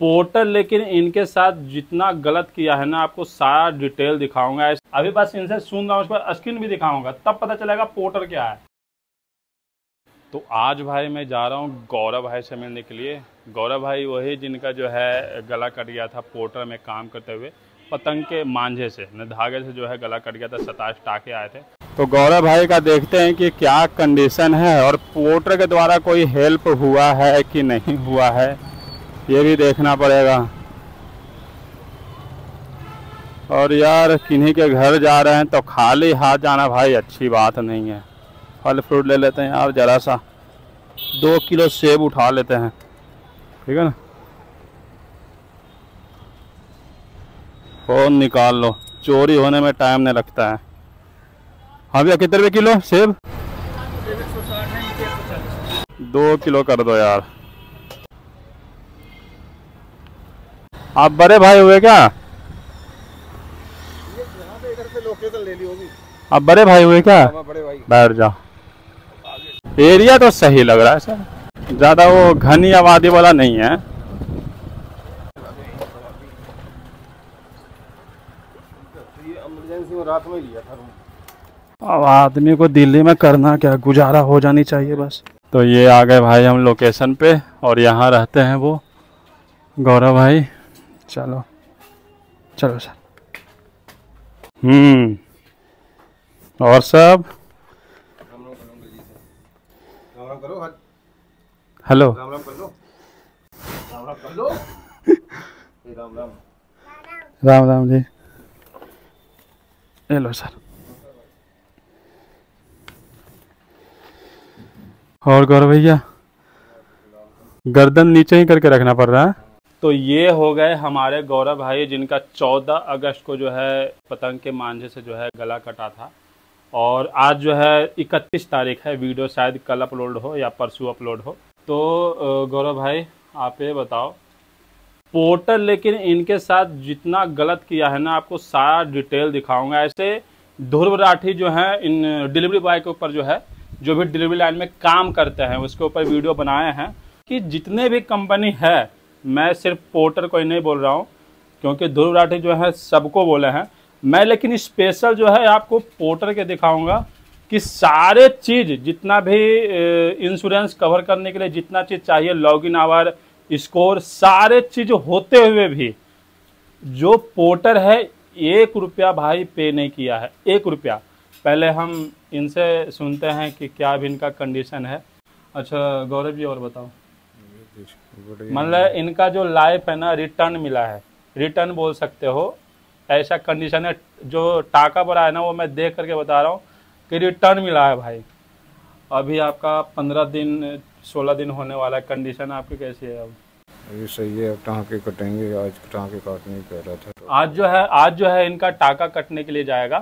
Porter लेकिन इनके साथ जितना गलत किया है ना, आपको सारा डिटेल दिखाऊँगा। अभी बस इनसे सुन रहा हूँ उसके स्क्रीन भी दिखाऊँगा, तब पता चलेगा पोर्टर क्या है। तो आज भाई मैं जा रहा हूँ गौरव भाई से मिलने के लिए। गौरव भाई वही जिनका जो है गला कट गया था पोर्टर में काम करते हुए, पतंग के मांझे से धागे से जो है गला कट गया था सताश टाके आए थे। तो गौरव भाई का देखते हैं कि क्या कंडीशन है और पोर्टर के द्वारा कोई हेल्प हुआ है कि नहीं हुआ है। ये भी देखना पड़ेगा। और यार, किन्हीं के घर जा रहे हैं तो खाली हाथ जाना भाई, अच्छी बात नहीं है। फल फ्रूट ले लेते हैं यार ज़रा सा दो किलो सेब उठा लेते हैं। ठीक है ना? फ़ोन निकाल लो। चोरी होने में टाइम नहीं लगता है। हाँ भैया, कितने रुपये किलो सेब? दो किलो कर दो यार। आप बड़े भाई हुए क्या? आप बड़े भाई हुए क्या? बैठ जाओ एरिया तो सही लग रहा है सर। ज़्यादा वो घनी आबादी वाला नहीं है। रात में लिया था अब आदमी को दिल्ली में करना क्या? गुजारा हो जानी चाहिए बस। तो ये आ गए भाई हम लोकेशन पे और यहाँ रहते हैं वो। गौरव भाई। चलो। चलो सर। हम्म। और सब? Hello. Ram Ram ji. Hello sir. और गौरव भैया गर्दन नीचे ही करके रखना पड़ रहा है। तो ये हो गए हमारे गौरव भाई जिनका 14 अगस्त को जो है पतंग के मांझे से जो है गला कटा था। और आज जो है 31 तारीख है, वीडियो शायद कल अपलोड हो या परसों अपलोड हो। तो गौरव भाई, आप ये बताओ, पोर्टल लेकिन इनके साथ जितना गलत किया है ना, आपको सारा डिटेल दिखाऊँगा। ऐसे ध्रुव राठी जो है, इन डिलीवरी बॉय के ऊपर जो है, जो भी डिलीवरी लाइन में काम करते हैं, उसके ऊपर वीडियो बनाए हैं कि जितने भी कंपनी है मैं सिर्फ़ पोर्टर को ही नहीं बोल रहा हूँ, क्योंकि ध्रुव राठी जो है, सबको बोले हैं। मैं लेकिन स्पेशल जो है, आपको पोर्टर के दिखाऊँगा कि सारे चीज़, जितना भी इंश्योरेंस कवर करने के लिए जितना चीज़ चाहिए लॉग इन आवर स्कोर सारे चीज़ होते हुए भी, जो पोर्टर है, एक रुपया भाई पे नहीं किया है। एक रुपया। पहले हम इनसे सुनते हैं कि क्या भी इनका कंडीशन है। अच्छा गौरव जी और बताओ। मतलब इनका जो लाइफ है ना रिटर्न मिला है। रिटर्न बोल सकते हो। ऐसा कंडीशन है जो टाका पड़ा है ना वो मैं देख करके बता रहा हूँ कि रिटर्न मिला है भाई। अभी आपका पंद्रह दिन सोलह दिन होने वाला है। कंडीशन आपकी कैसी है अब? अभी सही है टाँके कटेंगे। आज टाँके काटने कह रहा था। तो आज जो है आज जो है इनका टाका कटने के लिए जाएगा।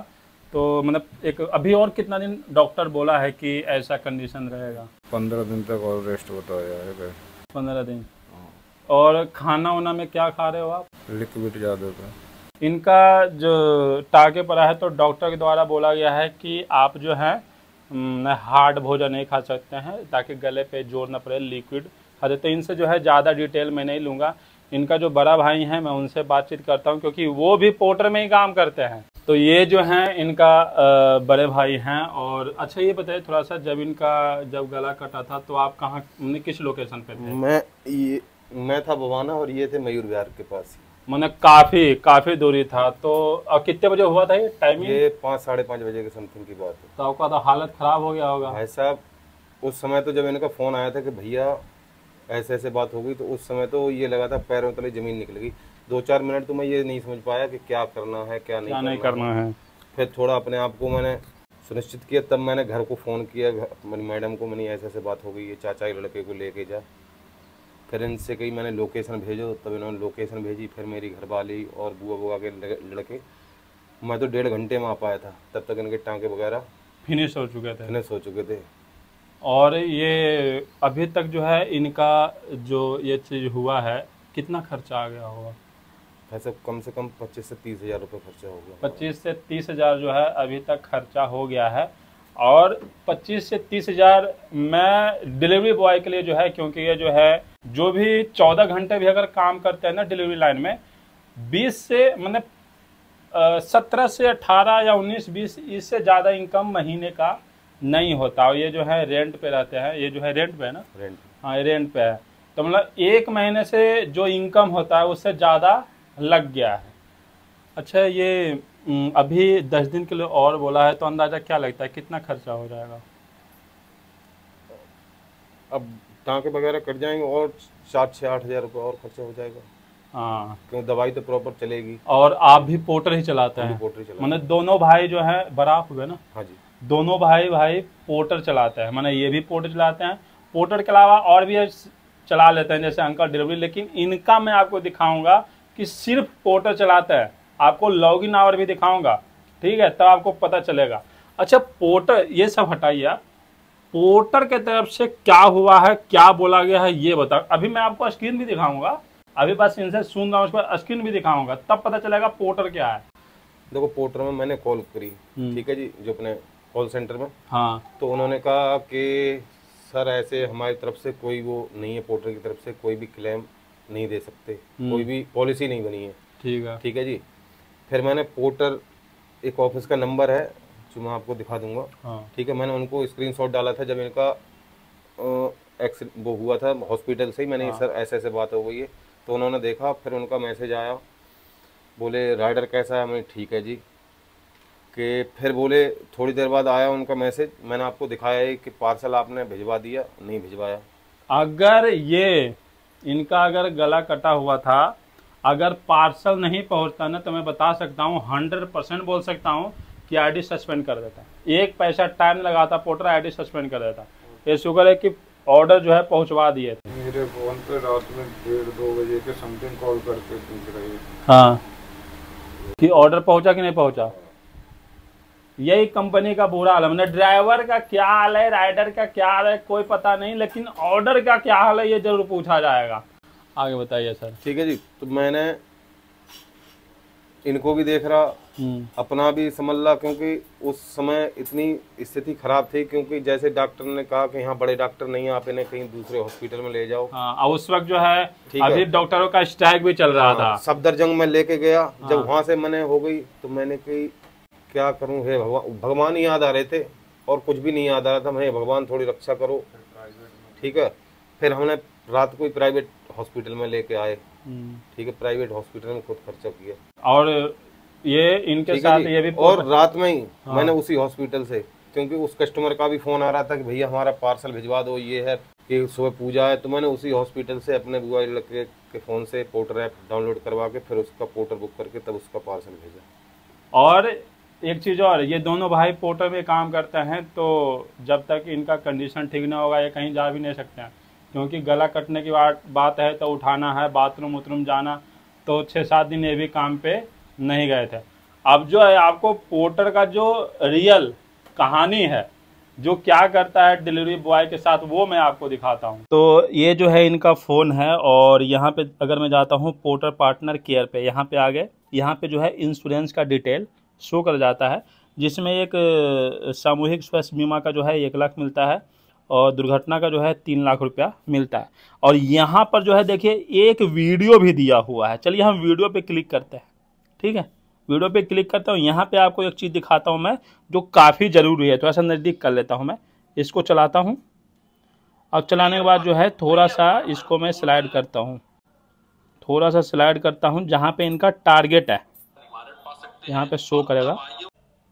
तो मतलब एक अभी और कितना दिन डॉक्टर बोला है कि ऐसा कंडीशन रहेगा? पंद्रह दिन तक और रेस्ट बताया है। पंद्रह दिन। और खाना उना में क्या खा रहे हो आप? लिक्विड ज़्यादा था। इनका जो टाके पर है तो डॉक्टर के द्वारा बोला गया है कि आप जो है हार्ड भोजन नहीं खा सकते हैं ताकि गले पे ज़ोर ना पड़े लिक्विड खाते तो इनसे जो है ज़्यादा डिटेल मैं नहीं लूँगा। इनका जो बड़ा भाई है मैं उनसे बातचीत करता हूँ क्योंकि वो भी पोर्टर में ही काम करते हैं। तो ये जो हैं इनका बड़े भाई हैं और अच्छा ये बताइए थोड़ा सा जब इनका जब गला कटा था तो आप कहाँ किस लोकेशन पे थे? मैं ये मैं था बवाना और ये थे मयूर विहार के पास मैंने काफ़ी काफ़ी दूरी था तो कितने बजे हुआ था ये टाइमिंग ये पाँच साढ़े पाँच बजे के समथिंग की बात है। तो आपका तो हालत खराब हो गया होगा। भाई साहब उस समय तो जब इनका फ़ोन आया था कि भैया ऐसे ऐसे बात हो गई तो उस समय तो ये लगा था पैरों तले ज़मीन निकल गई। दो चार मिनट तो मैं ये नहीं समझ पाया कि क्या करना है क्या नहीं, क्या नहीं करना है। फिर थोड़ा अपने आप को मैंने सुनिश्चित किया तब मैंने घर को फ़ोन किया मैडम को मैंने ऐसे ऐसे बात हो गई है चाचा के लड़के को लेके जा। फिर इनसे कही मैंने लोकेशन भेजो तब इन्होंने लोकेशन भेजी फिर मेरी घर वाली और बुआ बुआ के लड़के मैं तो डेढ़ घंटे में आ पाया था तब तक इनके टाँके वगैरह फिनिश हो चुके थे। फिनिश हो चुके थे। और ये अभी तक जो है इनका जो ये चीज़ हुआ है कितना खर्चा आ गया होगा? ऐसे कम से कम पच्चीस से तीस हज़ार रुपये खर्चा हो गया। पच्चीस से तीस हज़ार जो है अभी तक खर्चा हो गया है। और 25 से तीस हज़ार मैं डिलीवरी बॉय के लिए जो है क्योंकि ये जो है जो भी 14 घंटे भी अगर काम करते हैं ना डिलीवरी लाइन में 20 से मतलब सत्रह से अठारह या उन्नीस बीस इससे ज़्यादा इनकम महीने का नहीं होता। और ये जो है रेंट पे रहते हैं ये जो है रेंट पे है ना? रेंट हाँ रेंट पे है। तो मतलब एक महीने से जो इनकम होता है उससे ज़्यादा लग गया है। अच्छा ये अभी दस दिन के लिए और बोला है तो अंदाज़ा क्या लगता है? कितना खर्चा हो जाएगा? अब टाँके वगैरह कट जाएँगे और सात छः आठ हज़ार रुपये और खर्चा हो जाएगा। हाँ। क्यों दवाई तो प्रॉपर चलेगी। और आप भी पोर्टर ही चलाते हैं। पोल्ट्री चला मतलब दोनों भाई जो है बराबर हुए ना? हाँ जी। दोनों भाई भाई पोर्टर चलाते हैं। मैंने ये भी पोर्टर चलाते हैं। पोर्टर के अलावा और भी चला लेते हैं जैसे अंकल डिलीवरी। लेकिन इनका मैं आपको दिखाऊँगा कि सिर्फ़ पोर्टल चलाता है। आपको लॉग इन आवर भी दिखाऊँगा। ठीक है? तब आपको पता चलेगा। अच्छा पोर्टर ये सब हटाइए आप। पोर्टर के तरफ़ से क्या हुआ है क्या बोला गया है ये बता अभी मैं आपको स्क्रीन भी दिखाऊँगा। अभी बस इनसे सुन रहा हूँ उसको स्क्रीन भी दिखाऊँगा। तब पता चलेगा पोर्टर क्या है। देखो पोर्टर में मैंने कॉल करी। हम्म। ठीक है जी? जो अपने कॉल सेंटर में। हाँ। तो उन्होंने कहा कि सर ऐसे हमारी तरफ़ से कोई वो नहीं है पोर्टर की तरफ़ से कोई भी क्लेम नहीं दे सकते। हम्म। कोई भी पॉलिसी नहीं बनी है। ठीक है। ठीक है जी? फिर मैंने पोर्टर एक ऑफ़िस का नंबर है जो मैं आपको दिखा दूँगा। हाँ। ठीक है मैंने उनको स्क्रीनशॉट डाला था जब इनका एक्स वो हुआ था हॉस्पिटल से ही मैंने हाँ। सर ऐसे ऐसे बात हो गई है। तो उन्होंने देखा फिर उनका मैसेज आया। बोले राइडर कैसा है? मैंने ठीक है जी। कि फिर बोले थोड़ी देर बाद आया उनका मैसेज मैंने आपको दिखाया है कि पार्सल आपने भिजवा दिया नहीं भिजवाया। अगर ये इनका अगर गला कटा हुआ था अगर पार्सल नहीं पहुँचता ना तो मैं बता सकता हूँ हंड्रेड परसेंट बोल सकता हूँ कि आईडी सस्पेंड कर देता एक पैसा टाइम लगाता पोर्टर आईडी सस्पेंड कर देता ये शुक्र है कि ऑर्डर जो है पहुंचवा दिए थे। मेरे फ़ोन पे रात में डेढ़ दो बजे के समथिंग कॉल करके पूछ रहे हाँ। कि ऑर्डर पहुँचा कि नहीं पहुँचा? यही कंपनी का बुरा हाल है। मतलब ड्राइवर का क्या हाल है राइडर का क्या हाल है कोई पता नहीं लेकिन ऑर्डर का क्या हाल है ये ज़रूर पूछा जाएगा। आगे बताइए सर। ठीक है जी तो मैंने इनको भी देख रहा हम्म। अपना भी समझ ला क्योंकि उस समय इतनी स्थिति खराब थी क्योंकि जैसे डॉक्टर ने कहा कि यहाँ बड़े डॉक्टर नहीं हैं, आप इन्हें कहीं दूसरे हॉस्पिटल में ले जाओ। हाँ उस वक्त जो है अभी डॉक्टरों का स्ट्राइक भी चल रहा हाँ, था। सफदरजंग में लेके गया हाँ। जब वहाँ से मैंने हो गई तो मैंने कही क्या करूँ? हे भगवान भगवान ही याद आ रहे थे और कुछ भी नहीं याद आ रहा था। मैं भगवान थोड़ी रक्षा करो। ठीक है? फिर हमने रात को ही प्राइवेट हॉस्पिटल में लेके आए। हम्म। ठीक है? प्राइवेट हॉस्पिटल में खुद खर्चा किया। और ये इनके साथ ये भी और रात में ही हाँ। मैंने उसी हॉस्पिटल से क्योंकि उस कस्टमर का भी फ़ोन आ रहा था कि भैया हमारा पार्सल भिजवा दो ये है कि सुबह पूजा है तो मैंने उसी हॉस्पिटल से अपने बुआ लड़के के फ़ोन से पोर्टर ऐप डाउनलोड करवा के फिर उसका पोर्टर बुक करके तब उसका पार्सल भेजा। और एक चीज़ और ये दोनों भाई पोर्टर में काम करते हैं तो जब तक इनका कंडीशन ठीक ना होगा, ये कहीं जा भी नहीं सकते हैं। क्योंकि गला कटने की बात बात है तो उठाना है बाथरूम उथरूम जाना तो छः सात दिन ये भी काम पे नहीं गए थे। अब जो है, आपको पोर्टर का जो रियल कहानी है, जो क्या करता है डिलीवरी बॉय के साथ, वो मैं आपको दिखाता हूँ। तो ये जो है इनका फ़ोन है, और यहाँ पे अगर मैं जाता हूँ पोर्टर पार्टनर केयर पे, यहाँ पे आ गए यहाँ पे जो है इंश्योरेंस का डिटेल शो कर जाता है, जिसमें एक सामूहिक स्वास्थ्य बीमा का जो है एक लाख मिलता है और दुर्घटना का जो है तीन लाख रुपया मिलता है। और यहाँ पर जो है देखिए, एक वीडियो भी दिया हुआ है। चलिए हम वीडियो पे क्लिक करते हैं। ठीक है? वीडियो पे क्लिक करता हूँ। यहाँ पे आपको एक चीज़ दिखाता हूँ मैं, जो काफ़ी ज़रूरी है। थोड़ा सा नज़दीक कर लेता हूँ मैं। इसको चलाता हूँ। अब चलाने के बाद जो है थोड़ा सा इसको मैं स्लाइड करता हूँ। थोड़ा सा स्लाइड करता हूँ, जहाँ पे इनका टारगेट है। यहाँ पे शो करेगा।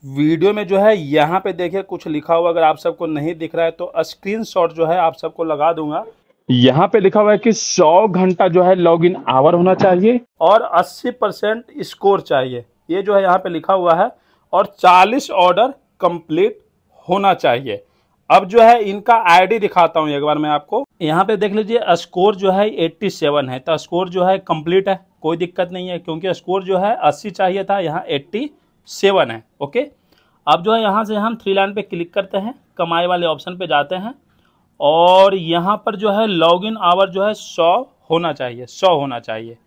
वीडियो में जो है यहाँ पे देखिए कुछ लिखा हुआ अगर आप सबको नहीं दिख रहा है तो स्क्रीनशॉट जो है आप सबको लगा दूँगा। यहाँ पे लिखा हुआ है कि 100 घंटा जो है लॉगिन आवर होना चाहिए। और 80 परसेंट स्कोर चाहिए। ये जो है यहाँ पे लिखा हुआ है और 40 ऑर्डर कंप्लीट होना चाहिए। अब जो है इनका आईडी दिखाता हूँ एक बार मैं आपको। यहाँ पे देख लीजिए स्कोर जो है 87 है। तो स्कोर जो है कंप्लीट है। कोई दिक्कत नहीं है, क्योंकि स्कोर जो है 80 चाहिए था, यहाँ 87 है ओके अब जो है यहाँ से हम थ्री लाइन पे क्लिक करते हैं, कमाई वाले ऑप्शन पे जाते हैं, और यहाँ पर जो है लॉगिन आवर जो है सौ होना चाहिए, सौ होना चाहिए।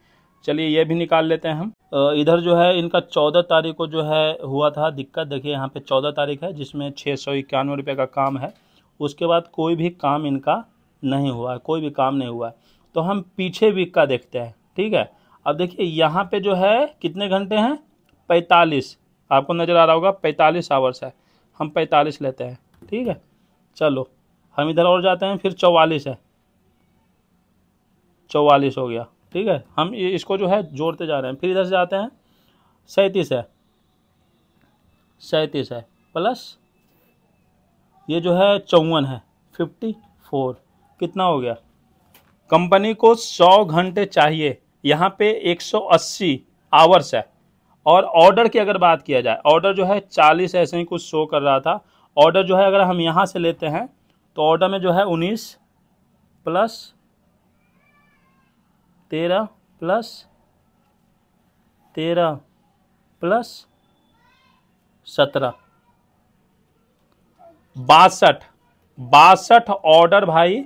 चलिए ये भी निकाल लेते हैं हम। इधर जो है इनका चौदह तारीख को जो है हुआ था दिक्कत, देखिए यहाँ पे चौदह तारीख है, जिसमें छः सौ इक्यानवे रुपये का काम है। उसके बाद कोई भी काम इनका नहीं हुआ है कोई भी काम नहीं हुआ। है तो हम पीछे वीक का देखते हैं, ठीक है? अब देखिए, यहाँ पे जो है, कितने घंटे हैं? पैंतालीस। आपको नज़र आ रहा होगा, पैंतालीस आवर्स है। हम पैंतालीस लेते हैं, ठीक है? चलो, हम इधर और जाते हैं, फिर चौवालीस है। चौवालीस हो गया, ठीक है? हम इसको जो है, जोड़ते जा रहे हैं। फिर इधर से जाते हैं, सैंतीस है। सैंतीस है, प्लस ये जो है, चौवन है, फिफ्टी फोर। कितना हो गया? कंपनी को सौ घंटे चाहिए। यहाँ पे एक सौ अस्सी आवर्स है। और ऑर्डर की अगर बात किया जाए ऑर्डर जो है चालीस ऐसे ही कुछ शो कर रहा था। ऑर्डर जो है अगर हम यहाँ से लेते हैं तो ऑर्डर में जो है उन्नीस प्लस तेरह प्लस तेरह प्लस सत्रह। बासठ। बासठ ऑर्डर भाई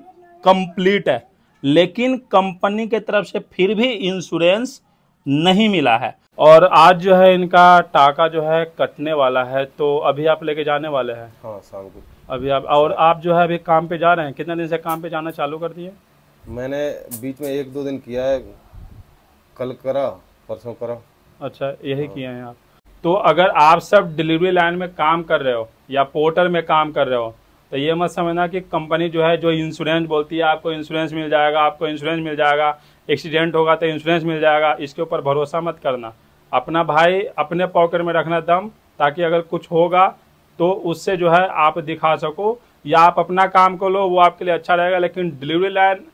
कंप्लीट है। लेकिन कंपनी के तरफ़ से फिर भी इंश्योरेंस नहीं मिला है। और आज जो है इनका टाका जो है कटने वाला है तो अभी आप लेके जाने वाले हैं? हाँ शाम को। अभी आप और आप जो है अभी काम पे जा रहे हैं? कितने दिन से काम पे जाना चालू कर दिए? मैंने बीच में एक दो दिन किया है। कल करा परसों करा। अच्छा यही हाँ। किए हैं आप। तो अगर आप सब डिलीवरी लाइन में काम कर रहे हो या पोर्टर में काम कर रहे हो तो ये मत समझना कि कंपनी जो है, जो इंश्योरेंस बोलती है, आपको इंश्योरेंस मिल जाएगा, आपको इंश्योरेंस मिल जाएगा एक्सीडेंट होगा तो इंश्योरेंस मिल जाएगा, इसके ऊपर भरोसा मत करना। अपना भाई अपने पॉकेट में रखना दम, ताकि अगर कुछ होगा तो उससे जो है आप दिखा सको, या आप अपना काम को लो, वो आपके लिए अच्छा रहेगा, लेकिन डिलीवरी लाइन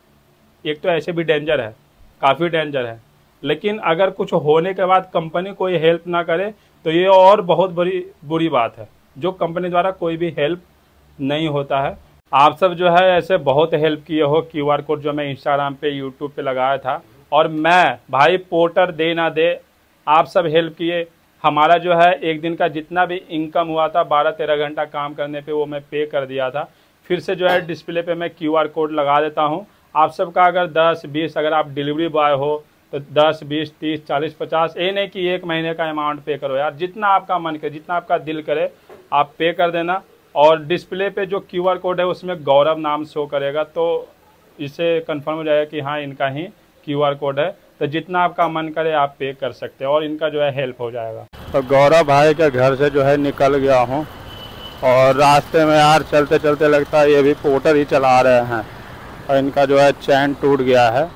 एक तो ऐसे भी डेंजर है, काफ़ी डेंजर है। लेकिन अगर कुछ होने के बाद कंपनी कोई हेल्प ना करे तो ये और बहुत बड़ी, बुरी बात है, जो कंपनी द्वारा कोई भी हेल्प नहीं होता है। आप सब जो है ऐसे बहुत हेल्प किए हो। क्यू आर कोड जो मैं इंस्टाग्राम पे यूट्यूब पे लगाया था। और मैं, भाई पोर्टर दे ना दे, आप सब हेल्प किए। हमारा जो है एक दिन का जितना भी इनकम हुआ था बारह तेरह घंटा काम करने पे वो मैं पे कर दिया था। फिर से जो है डिस्प्ले पे मैं क्यू आर कोड लगा देता हूँ। आप सबका अगर दस बीस अगर आप डिलीवरी बॉय हो तो दस, बीस, तीस, चालीस, पचास, ये नहीं कि एक महीने का अमाउंट पे करो। यार, जितना आपका मन करे, जितना आपका दिल करे, आप पे कर देना। और डिस्प्ले पे जो क्यू आर कोड है, उसमें गौरव नाम शो करेगा तो इसे कंफर्म हो जाएगा कि हाँ इनका ही क्यू आर कोड है। तो जितना आपका मन करे, आप पे कर सकते हैं और इनका जो है हेल्प हो जाएगा। तो गौरव भाई के घर से जो है निकल गया हूँ और रास्ते में यार चलते चलते लगता है, ये भी पोर्टर ही चला रहे हैं और इनका जो है चैन टूट गया है।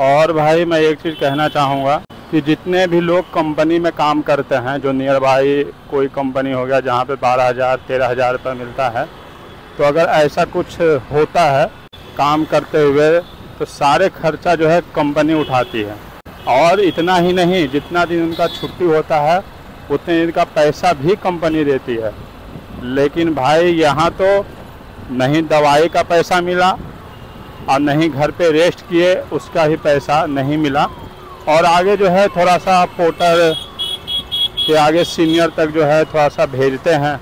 और भाई, मैं एक चीज़ कहना चाहूँगा कि जितने भी लोग कंपनी में काम करते हैं, जो नियर बाई कोई कंपनी हो गया, जहाँ पे बारह हज़ार, तेरह हज़ार रुपये मिलता है तो अगर ऐसा कुछ होता है काम करते हुए तो सारे खर्चा जो है कंपनी उठाती है। और इतना ही नहीं, जितना दिन उनका छुट्टी होता है, उतने दिन का पैसा भी कंपनी देती है। लेकिन भाई, यहाँ तो नहीं दवाई का पैसा मिला, और नहीं घर पे रेस्ट किए, उसका ही पैसा नहीं मिला। और आगे जो है थोड़ा सा पोर्टर के आगे सीनियर तक जो है थोड़ा सा भेजते हैं।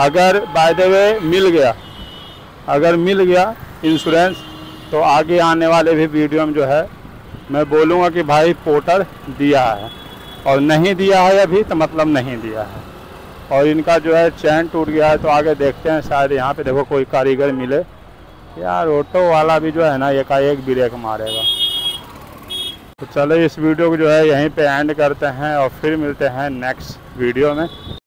अगर बाय द वे मिल गया, अगर मिल गया इंश्योरेंस तो आगे आने वाले भी वीडियो में जो है मैं बोलूँगा कि भाई पोर्टर दिया है। और नहीं दिया है अभी तो मतलब नहीं दिया है। और इनका जो है चैन टूट गया है तो आगे देखते हैं, शायद यहाँ पे देखो कोई कारीगर मिले। यार ऑटो वाला भी जो है ना, एकाएक ब्रेक मारेगा। तो चलो इस वीडियो को जो है यहीं पे एंड करते हैं और फिर मिलते हैं नेक्स्ट वीडियो में।